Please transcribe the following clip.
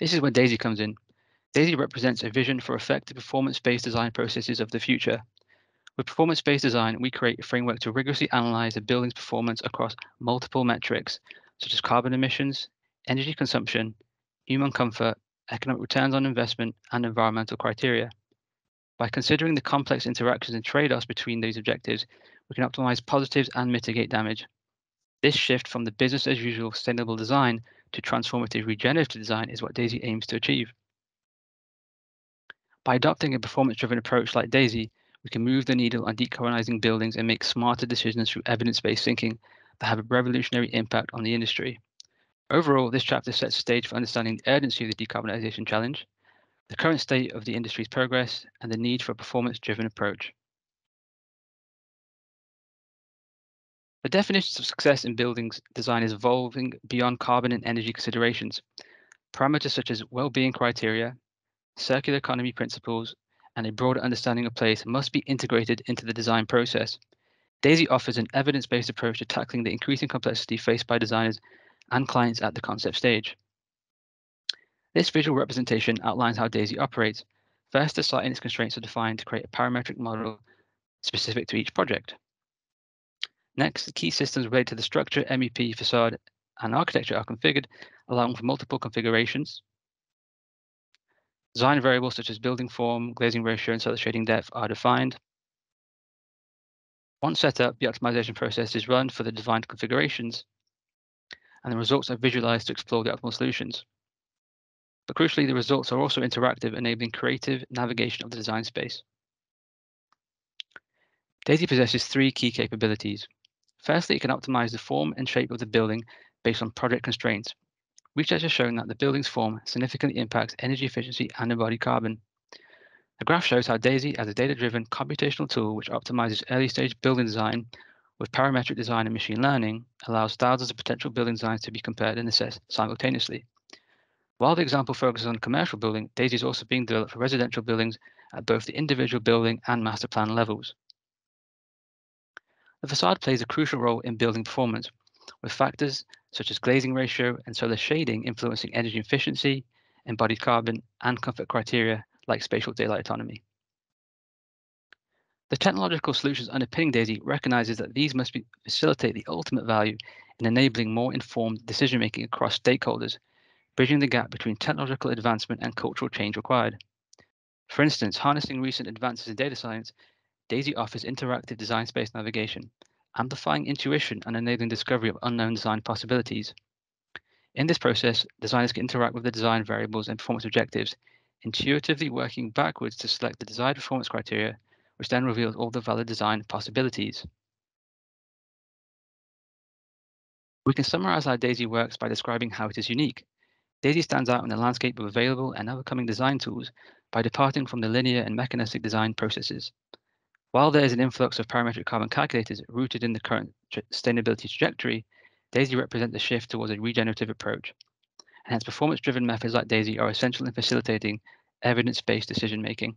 This is where DAISY comes in. DAISY represents a vision for effective performance-based design processes of the future. With performance-based design, we create a framework to rigorously analyze a building's performance across multiple metrics, such as carbon emissions, energy consumption, human comfort, economic returns on investment, and environmental criteria. By considering the complex interactions and trade-offs between these objectives, we can optimize positives and mitigate damage. This shift from the business as usual sustainable design to transformative regenerative design is what DAISY aims to achieve. By adopting a performance-driven approach like DAISY, we can move the needle on decarbonizing buildings and make smarter decisions through evidence-based thinking that have a revolutionary impact on the industry. Overall, this chapter sets the stage for understanding the urgency of the decarbonisation challenge, the current state of the industry's progress, and the need for a performance-driven approach. The definitions of success in buildings design is evolving beyond carbon and energy considerations. Parameters such as well-being criteria, circular economy principles, and a broader understanding of place must be integrated into the design process. DAISY offers an evidence-based approach to tackling the increasing complexity faced by designers and clients at the concept stage. This visual representation outlines how DAISY operates. First, the site and its constraints are defined to create a parametric model specific to each project. Next, key systems related to the structure, MEP, facade, and architecture are configured, allowing for multiple configurations. Design variables such as building form, glazing ratio, and solar shading depth are defined. Once set up, the optimization process is run for the defined configurations, and the results are visualized to explore the optimal solutions. But crucially, the results are also interactive, enabling creative navigation of the design space. DAISY possesses three key capabilities. Firstly, it can optimize the form and shape of the building based on project constraints. Research has shown that the building's form significantly impacts energy efficiency and embodied carbon. The graph shows how DAISY, as a data-driven computational tool which optimizes early-stage building design with parametric design and machine learning allows thousands of potential building designs to be compared and assessed simultaneously. While the example focuses on commercial building, DAISY is also being developed for residential buildings at both the individual building and master plan levels. The facade plays a crucial role in building performance, with factors such as glazing ratio and solar shading influencing energy efficiency, embodied carbon, and comfort criteria like spatial daylight autonomy. The technological solutions underpinning DAISY recognizes that these must be, facilitate the ultimate value in enabling more informed decision making across stakeholders, bridging the gap between technological advancement and cultural change required. For instance, harnessing recent advances in data science, DAISY offers interactive design space navigation, amplifying intuition and enabling discovery of unknown design possibilities. In this process, designers can interact with the design variables and performance objectives, intuitively working backwards to select the desired performance criteria which then reveals all the valid design possibilities. We can summarize how DAISY works by describing how it is unique. DAISY stands out in the landscape of available and upcoming design tools by departing from the linear and mechanistic design processes. While there is an influx of parametric carbon calculators rooted in the current sustainability trajectory, DAISY represents a shift towards a regenerative approach. And hence performance-driven methods like DAISY are essential in facilitating evidence-based decision making.